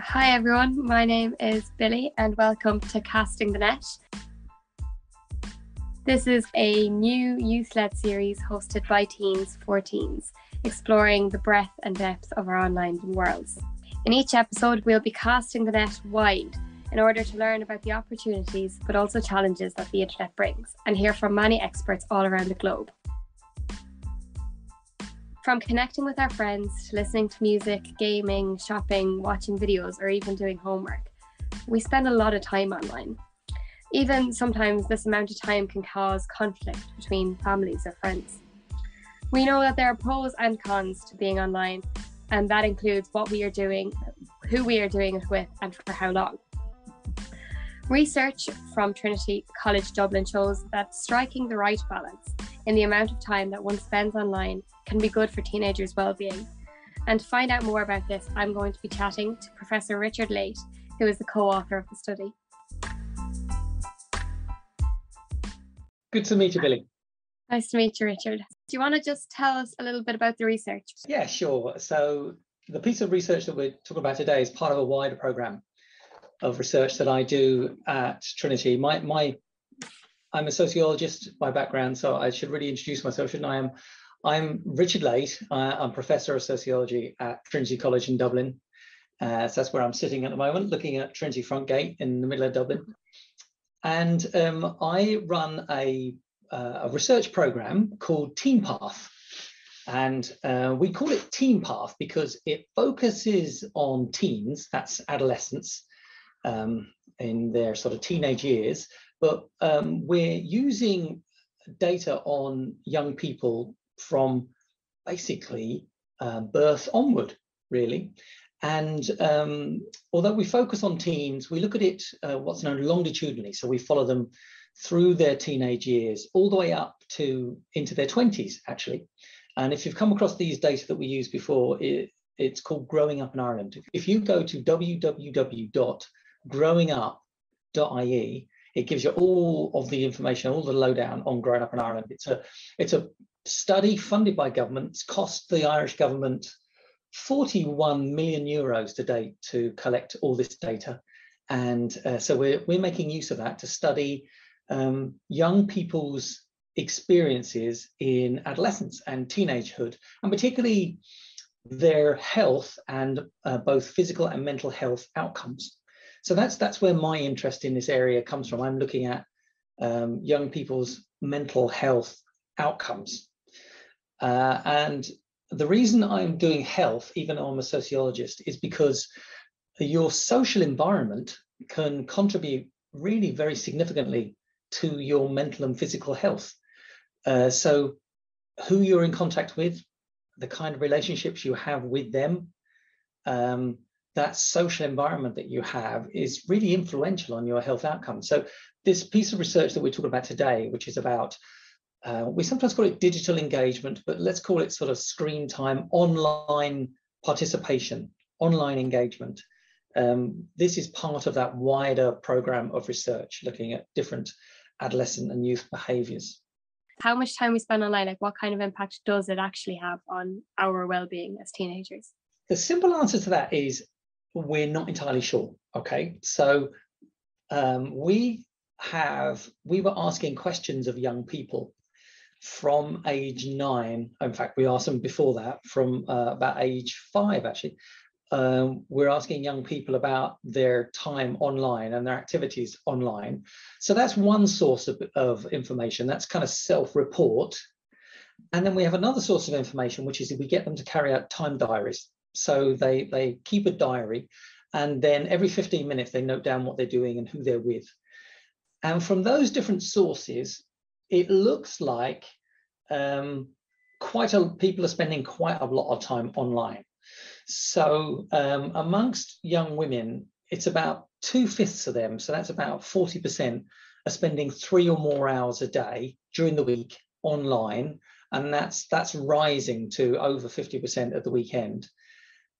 Hi everyone, my name is Billie and welcome to Casting the Net. This is a new youth led series hosted by teens for teens, exploring the breadth and depth of our online worlds. In each episode, we'll be casting the net wide in order to learn about the opportunities but also challenges that the internet brings and hear from many experts all around the globe. From connecting with our friends to listening to music, gaming, shopping, watching videos, or even doing homework, we spend a lot of time online. Even sometimes this amount of time can cause conflict between families or friends. We know that there are pros and cons to being online, and that includes what we are doing, who we are doing it with, and for how long. Research from Trinity College Dublin shows that striking the right balance in the amount of time that one spends online can be good for teenagers' well-being. And to find out more about this, I'm going to be chatting to Professor Richard Layte, who is the co-author of the study. Good to meet you, Billie. Nice to meet you, Richard. Do you want to just tell us a little bit about the research? Yeah, sure. So the piece of research that we're talking about today is part of a wider program of research that I do at Trinity. My, my, I'm a sociologist by background, so I should really introduce myself, shouldn't I? I'm, I'm Richard Layte. I'm professor of sociology at Trinity College in Dublin. Uh, so that's where I'm sitting at the moment, looking at Trinity Front Gate in the middle of Dublin. And um, I run a, uh, a, research program called Teen Path. And uh, we call it Teen Path because it focuses on teens, that's adolescents, um, in their sort of teenage years. But um, we're using data on young people from basically uh, birth onward, really. And um, although we focus on teens, we look at it uh, what's known longitudinally. So we follow them through their teenage years, all the way up to into their 20s, actually. And if you've come across these data that we used before, it, it's called Growing Up in Ireland. If you go to www.growingup.ie, it gives you all of the information, all the lowdown on growing up in Ireland. It's a it's a study funded by governments, cost the Irish government 41 million euros to date to collect all this data. And uh, so we're, we're making use of that to study um, young people's experiences in adolescence and teenagehood, and particularly their health and uh, both physical and mental health outcomes. So that's that's where my interest in this area comes from. I'm looking at um, young people's mental health outcomes. Uh, and the reason I'm doing health, even though I'm a sociologist, is because your social environment can contribute really very significantly to your mental and physical health. Uh, so, who you're in contact with, the kind of relationships you have with them, um, that social environment that you have is really influential on your health outcomes. So, this piece of research that we're talking about today, which is about uh, we sometimes call it digital engagement, but let's call it sort of screen time, online participation, online engagement. Um, this is part of that wider program of research looking at different adolescent and youth behaviors. How much time we spend online, like what kind of impact does it actually have on our well-being as teenagers? The simple answer to that is we're not entirely sure. Okay, so um, we have we were asking questions of young people from age nine. In fact, we asked them before that, from uh, about age five, actually. Um, we're asking young people about their time online and their activities online. So that's one source of, of information. That's kind of self-report. And then we have another source of information, which is we get them to carry out time diaries. So they, they keep a diary and then every 15 minutes they note down what they're doing and who they're with. And from those different sources, it looks like um, quite a people are spending quite a lot of time online. So um, amongst young women, it's about two fifths of them, so that's about 40%, are spending three or more hours a day during the week online, and that's that's rising to over 50% at the weekend.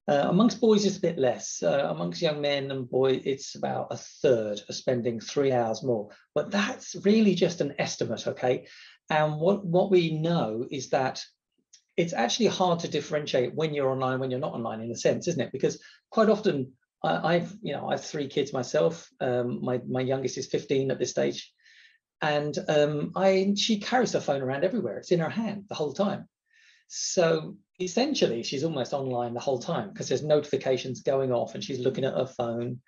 Uh, amongst boys, it's a bit less. Uh, amongst young men and boys, it's about a third are spending three hours more. But that's really just an estimate, okay? And what, what we know is that it's actually hard to differentiate when you're online, when you're not online, in a sense, isn't it? Because quite often I, have you know I have three kids myself. Um, my my youngest is 15 at this stage, and um, I she carries her phone around everywhere. It's in her hand the whole time. So essentially, she's almost online the whole time because there's notifications going off, and she's looking at her phone.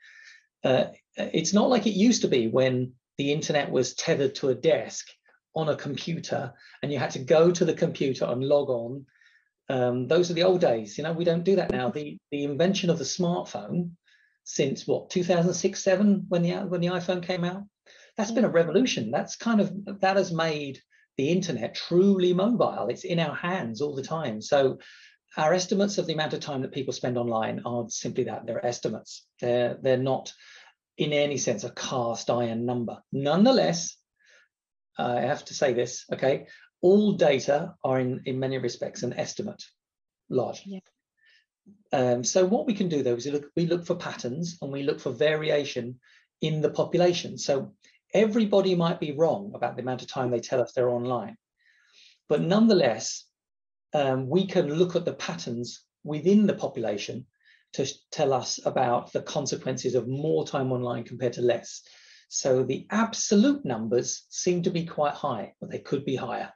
Uh, it's not like it used to be when the internet was tethered to a desk on a computer, and you had to go to the computer and log on. Um, those are the old days. You know, we don't do that now. The the invention of the smartphone since what 2006 7 when the when the iphone came out that's been a revolution that's kind of that has made the internet truly mobile. It's in our hands all the time. So our estimates of the amount of time that people spend online are simply that they're estimates. They're they're not in any sense a cast iron number. Nonetheless i have to say this okay? All data are in in many respects an estimate largely. Yeah. Um, so what we can do though is we look, we look for patterns and we look for variation in the population. So everybody might be wrong about the amount of time they tell us they're online. But nonetheless, um, we can look at the patterns within the population to tell us about the consequences of more time online compared to less. So the absolute numbers seem to be quite high, but they could be higher.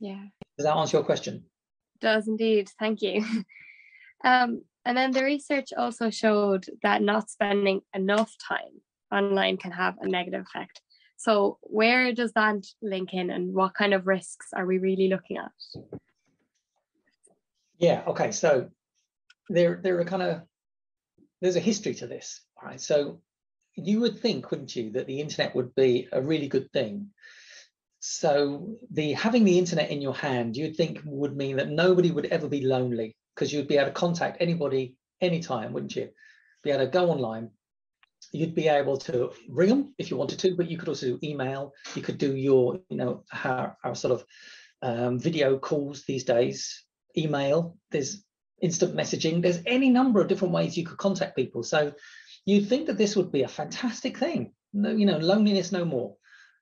Yeah. Does that answer your question? Does indeed. Thank you. Um, and then the research also showed that not spending enough time online can have a negative effect. So, where does that link in, and what kind of risks are we really looking at? Yeah. Okay. So there, there are kind of there's a history to this. right? So you would think, wouldn't you, that the internet would be a really good thing. So the having the internet in your hand, you'd think would mean that nobody would ever be lonely because you'd be able to contact anybody anytime, wouldn't you? Be able to go online. You'd be able to ring them if you wanted to, but you could also do email. You could do your, you know, our, our sort of um, video calls these days, email. There's instant messaging. There's any number of different ways you could contact people. So you'd think that this would be a fantastic thing. No, you know, loneliness no more.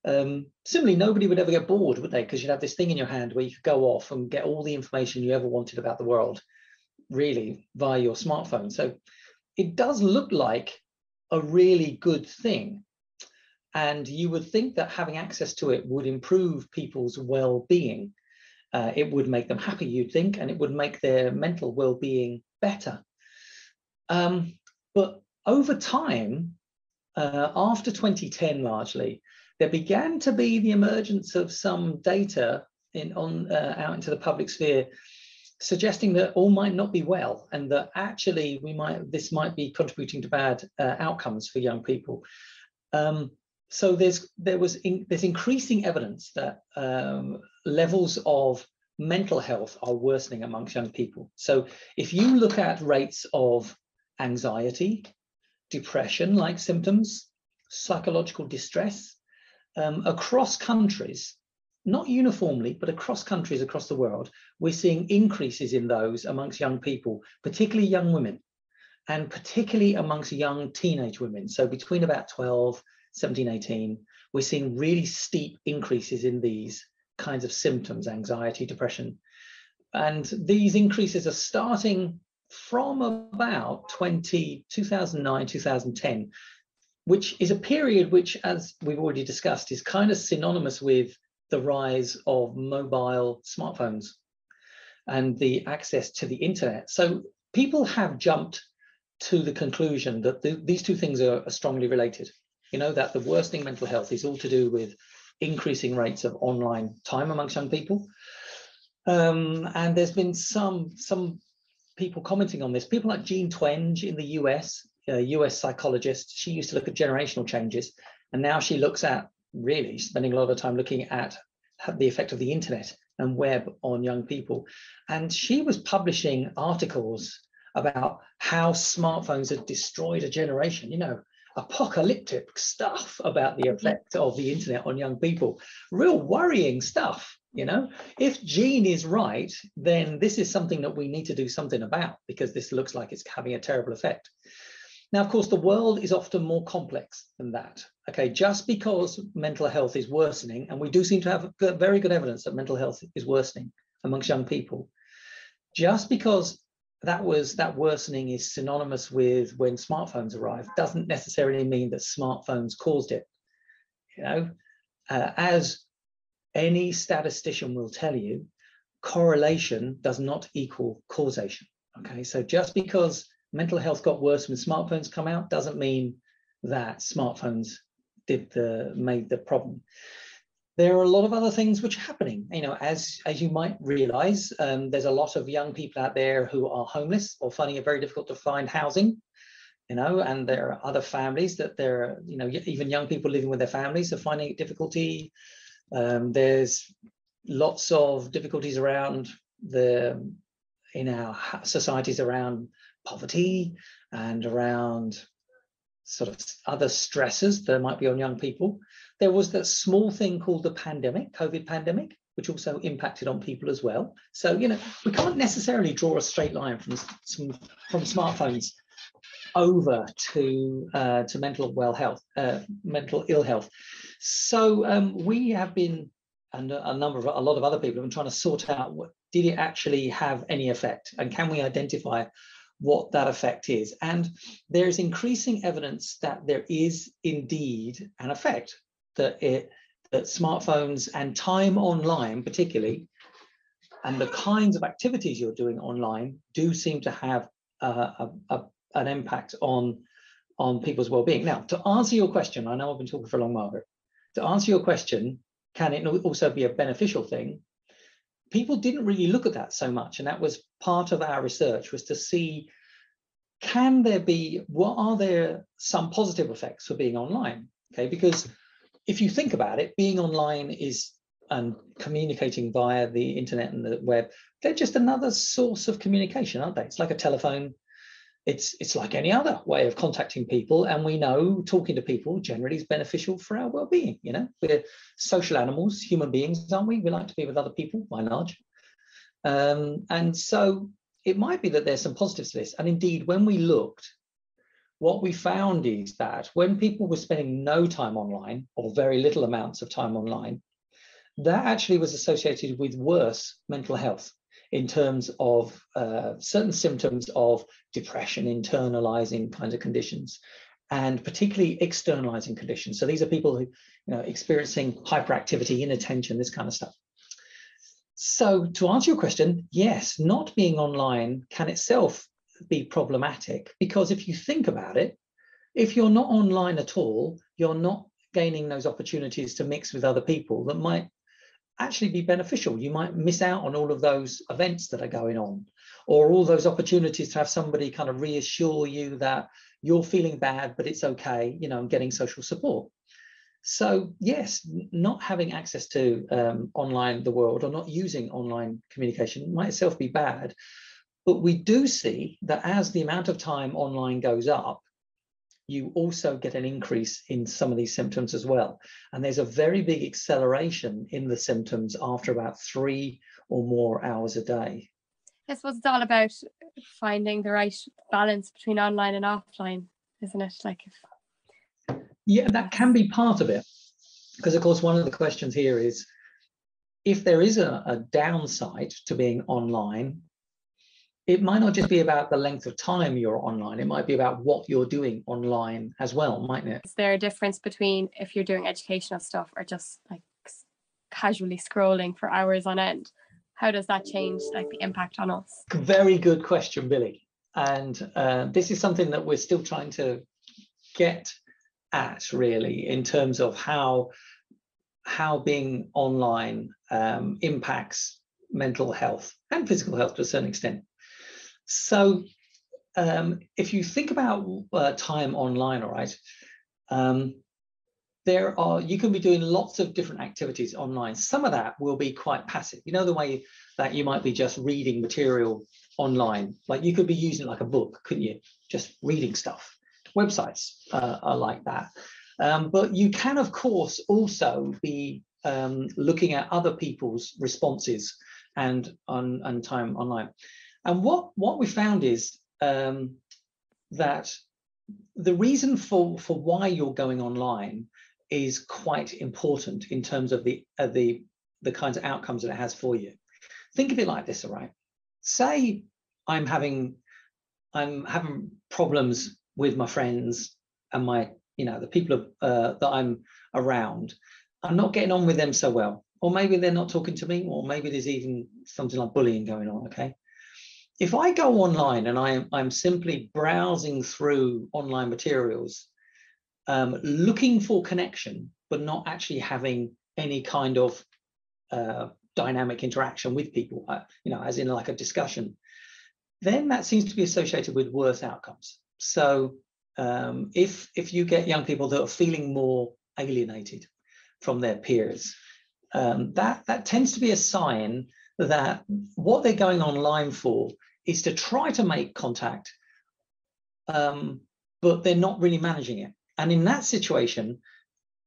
Um, similarly, nobody would ever get bored, would they? Because you'd have this thing in your hand where you could go off and get all the information you ever wanted about the world really via your smartphone. So it does look like a really good thing. And you would think that having access to it would improve people's well being. Uh, it would make them happy, you'd think, and it would make their mental well being better. Um, but over time, uh, after 2010 largely, there began to be the emergence of some data in, on, uh, out into the public sphere suggesting that all might not be well and that actually we might this might be contributing to bad uh, outcomes for young people. Um, so there's there was in, there's increasing evidence that um, levels of mental health are worsening amongst young people. So if you look at rates of anxiety depression like symptoms psychological distress um, across countries not uniformly, but across countries across the world, we're seeing increases in those amongst young people, particularly young women, and particularly amongst young teenage women. So between about 12, 17, 18, we're seeing really steep increases in these kinds of symptoms, anxiety, depression. And these increases are starting from about 20, 2009, 2010, which is a period which, as we've already discussed, is kind of synonymous with the rise of mobile smartphones and the access to the internet. So people have jumped to the conclusion that the, these two things are, are, strongly related. You know, that the worsening mental health is all to do with increasing rates of online time amongst young people. Um, and there's been some, some people commenting on this. People like Jean Twenge in the US, a US psychologist, she used to look at generational changes. And now she looks at really spending a lot of time looking at the effect of the internet and web on young people. And she was publishing articles about how smartphones had destroyed a generation, you know, apocalyptic stuff about the mm-hmm. effect of the internet on young people, real worrying stuff. You know, if Jean is right, then this is something that we need to do something about because this looks like it's having a terrible effect. Now, of course, the world is often more complex than that. Okay, just because mental health is worsening, and we do seem to have very good evidence that mental health is worsening amongst young people, just because that was that worsening is synonymous with when smartphones arrived doesn't necessarily mean that smartphones caused it you know uh, as any statistician will tell you correlation does not equal causation okay so just because mental health got worse when smartphones come out doesn't mean that smartphones did the made the problem there are a lot of other things which are happening. You know, as as you might realize, um, there's a lot of young people out there who are homeless or finding it very difficult to find housing. You know, and there are other families that there, are you know, even young people living with their families are finding it difficulty. Um, there's lots of difficulties around the in our societies around poverty and around sort of other stresses that might be on young people. There was that small thing called the pandemic, COVID pandemic, which also impacted on people as well. So, you know, we can't necessarily draw a straight line from, from smartphones over to uh, to mental well health, uh, mental ill health. So um, we have been, and a number of a lot of other people have been trying to sort out what did it actually have any effect, and can we identify what that effect is? And there's increasing evidence that there is indeed an effect that it that smartphones and time online particularly and the kinds of activities you're doing online do seem to have a, a, an impact on on people's well-being now to answer your question i know i've been talking for a long margaret to answer your question can it also be a beneficial thing people didn't really look at that so much and that was part of our research was to see can there be what are there some positive effects for being online okay because if you think about it, being online is and communicating via the internet and the web, they're just another source of communication, aren't they? It's like a telephone. It's it's like any other way of contacting people, and we know talking to people generally is beneficial for our well-being. You know, we're social animals, human beings, aren't we? We like to be with other people by and large, um, and so it might be that there's some positives to this. And indeed, when we looked what we found is that when people were spending no time online or very little amounts of time online, that actually was associated with worse mental health in terms of uh, certain symptoms of depression, internalizing kinds of conditions, and particularly externalizing conditions. So these are people who, you know, experiencing hyperactivity, inattention, this kind of stuff. So to answer your question, yes, not being online can itself be problematic because if you think about it, if you're not online at all, you're not gaining those opportunities to mix with other people that might actually be beneficial. You might miss out on all of those events that are going on, or all those opportunities to have somebody kind of reassure you that you're feeling bad, but it's okay, you know, getting social support. So yes, not having access to um, online the world or not using online communication might itself be bad, but we do see that as the amount of time online goes up, you also get an increase in some of these symptoms as well. And there's a very big acceleration in the symptoms after about three or more hours a day. I suppose it's all about finding the right balance between online and offline, isn't it? Like if Yeah, that can be part of it. Because of course, one of the questions here is if there is a, a downside to being online, it might not just be about the length of time you're online. It might be about what you're doing online as well mightn't it? Is there a difference between if you're doing educational stuff or just like casually scrolling for hours on end? How does that change like the impact on us? Very good question Billie. And uh, this is something that we're still trying to get at really in terms of how how being online um, impacts mental health and physical health to a certain extent so um, if you think about uh, time online, all right, um, there are you can be doing lots of different activities online. Some of that will be quite passive. You know the way that you might be just reading material online, like you could be using like a book, couldn't you? Just reading stuff. Websites uh, are like that. Um, but you can, of course, also be um, looking at other people's responses and on and time online. And what, what we found is um, that the reason for, for why you're going online is quite important in terms of the, uh, the, the kinds of outcomes that it has for you. Think of it like this, all right? Say I'm having I'm having problems with my friends and my you know the people uh, that I'm around. I'm not getting on with them so well, or maybe they're not talking to me, or maybe there's even something like bullying going on. Okay, if I go online and I, I'm simply browsing through online materials, um, looking for connection, but not actually having any kind of uh, dynamic interaction with people, uh, you know, as in like a discussion, then that seems to be associated with worse outcomes. So um, if if you get young people that are feeling more alienated from their peers, um, that that tends to be a sign that what they're going online for is to try to make contact, um, but they're not really managing it. And in that situation,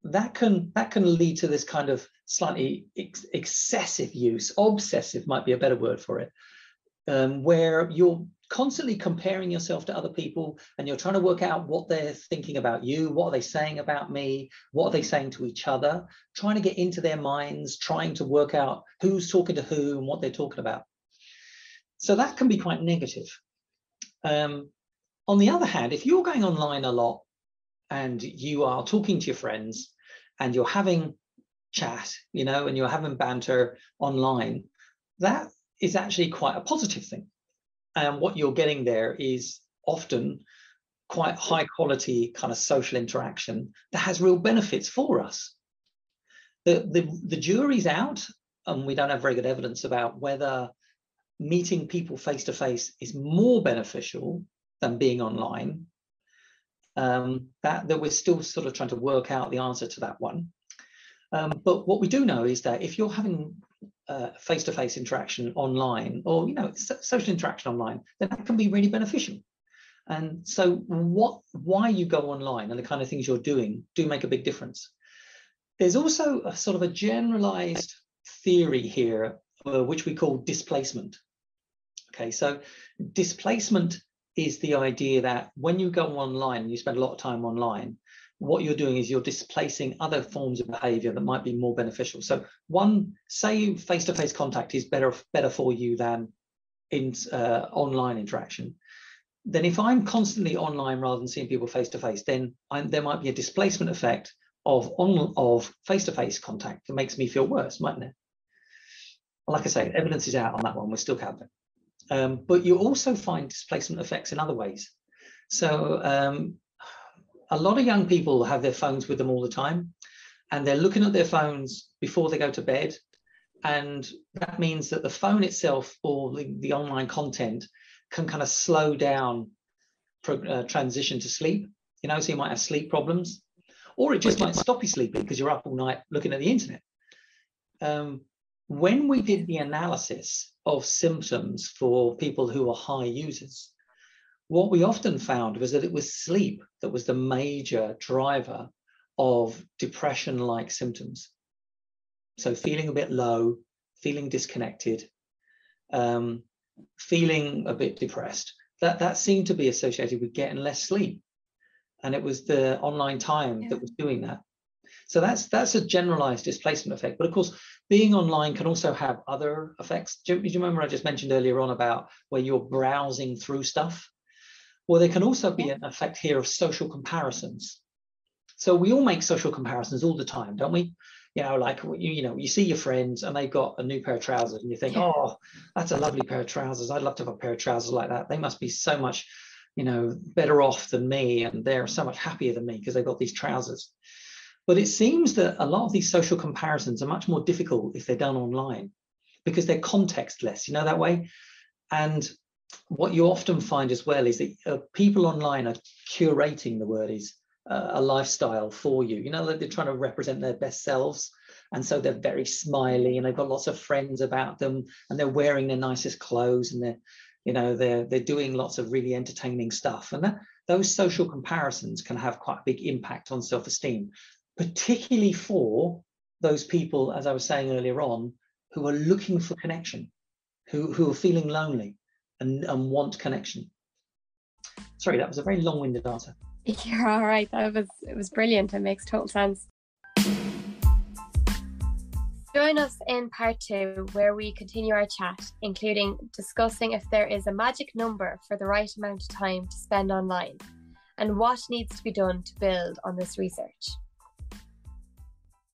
that can that can lead to this kind of slightly ex- excessive use, obsessive might be a better word for it, um, where you're constantly comparing yourself to other people and you're trying to work out what they're thinking about you, what are they saying about me, what are they saying to each other, trying to get into their minds, trying to work out who's talking to who and what they're talking about. So that can be quite negative. Um, on the other hand, if you're going online a lot and you are talking to your friends and you're having chat, you know, and you're having banter online, that is actually quite a positive thing. And what you're getting there is often quite high quality kind of social interaction that has real benefits for us. The, the, the jury's out, and we don't have very good evidence about whether meeting people face to face is more beneficial than being online. Um, that, that we're still sort of trying to work out the answer to that one. Um, but what we do know is that if you're having face to face interaction online or you know social interaction online, then that can be really beneficial. And so, what why you go online and the kind of things you're doing do make a big difference. There's also a sort of a generalized theory here uh, which we call displacement. Okay, so displacement is the idea that when you go online and you spend a lot of time online, what you're doing is you're displacing other forms of behavior that might be more beneficial. So one, say face-to-face contact is better, better for you than in uh, online interaction. Then if I'm constantly online rather than seeing people face-to-face, then I'm, there might be a displacement effect of on of face-to-face contact that makes me feel worse, mightn't it? Like I say, evidence is out on that one. We're still counting. Um, but you also find displacement effects in other ways. So um, a lot of young people have their phones with them all the time, and they're looking at their phones before they go to bed. And that means that the phone itself or the, the online content can kind of slow down uh, transition to sleep. You know, so you might have sleep problems, or it just might stop you sleeping because you're up all night looking at the internet. Um, when we did the analysis of symptoms for people who are high users, what we often found was that it was sleep that was the major driver of depression like symptoms. So, feeling a bit low, feeling disconnected, um, feeling a bit depressed, that, that seemed to be associated with getting less sleep. And it was the online time yeah. that was doing that. So that's that's a generalized displacement effect. But of course, being online can also have other effects. Do you, do you remember I just mentioned earlier on about where you're browsing through stuff? Well, there can also be an effect here of social comparisons. So we all make social comparisons all the time, don't we? You know, like you, you know, you see your friends and they've got a new pair of trousers, and you think, "Oh, that's a lovely pair of trousers. I'd love to have a pair of trousers like that. They must be so much, you know, better off than me, and they're so much happier than me because they've got these trousers." But it seems that a lot of these social comparisons are much more difficult if they're done online because they're contextless, you know, that way. And what you often find as well is that uh, people online are curating the word is uh, a lifestyle for you. You know, that they're trying to represent their best selves. And so they're very smiley and they've got lots of friends about them and they're wearing their nicest clothes and they're, you know, they're they're doing lots of really entertaining stuff. And that those social comparisons can have quite a big impact on self-esteem, particularly for those people, as I was saying earlier on, who are looking for connection, who, who are feeling lonely and, and want connection. Sorry, that was a very long-winded answer. You're all right. That was it was brilliant. It makes total sense. Join us in part two, where we continue our chat, including discussing if there is a magic number for the right amount of time to spend online and what needs to be done to build on this research.